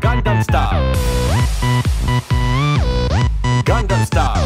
Gundam Star. Gundam Star.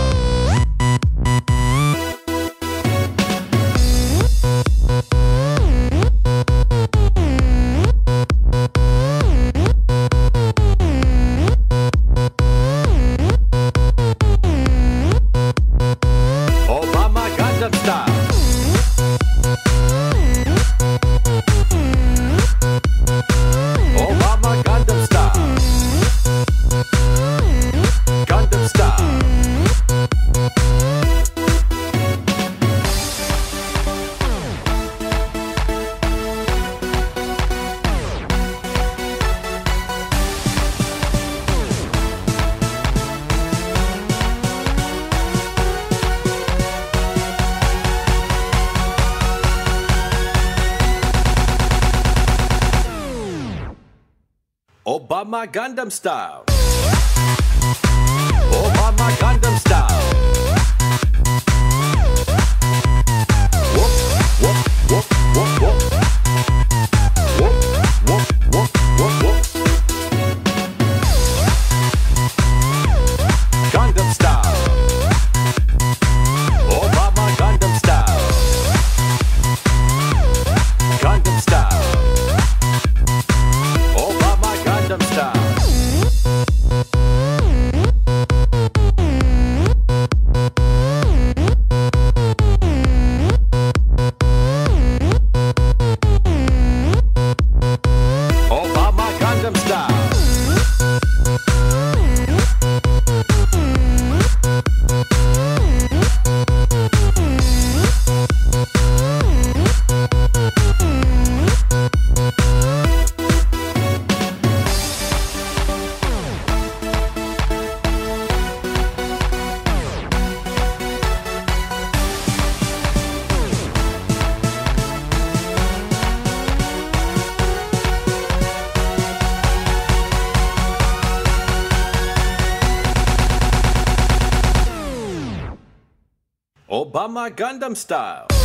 Obama Gundam style. Obama Obama Gundam style.